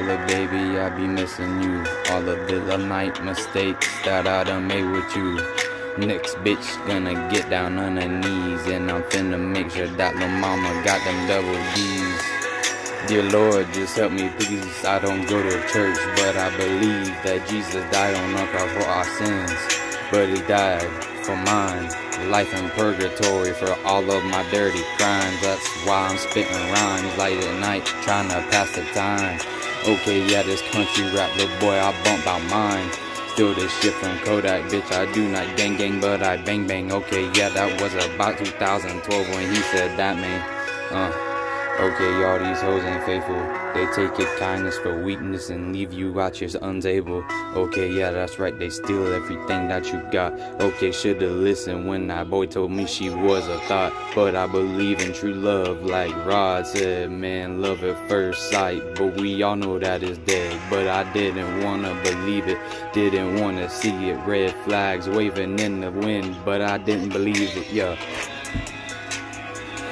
little baby, I be missing you. All of the little night mistakes that I done made with you. Next bitch gonna get down on her knees, and I'm finna make sure that little mama got them double D's. Dear Lord, just help me, please. I don't go to church, but I believe that Jesus died on the cross for our sins. But he died for mine. Life in purgatory for all of my dirty crimes. That's why I'm spitting rhymes late at night, trying to pass the time. Okay, yeah, this country rap, little boy, I bump out mine. Still this shit from Kodak, bitch, I do not gang gang, but I bang bang. Okay, yeah, that was about 2012 when he said that, man. Uh. Okay, y'all, these hoes ain't faithful. They take your kindness for weakness and leave you out here unstable. Okay, yeah, that's right, they steal everything that you got. Okay, should've listened when that boy told me she was a thot. But I believe in true love, like Rod said, man, love at first sight. But we all know that is dead. But I didn't wanna believe it, didn't wanna see it. Red flags waving in the wind, but I didn't believe it, yeah.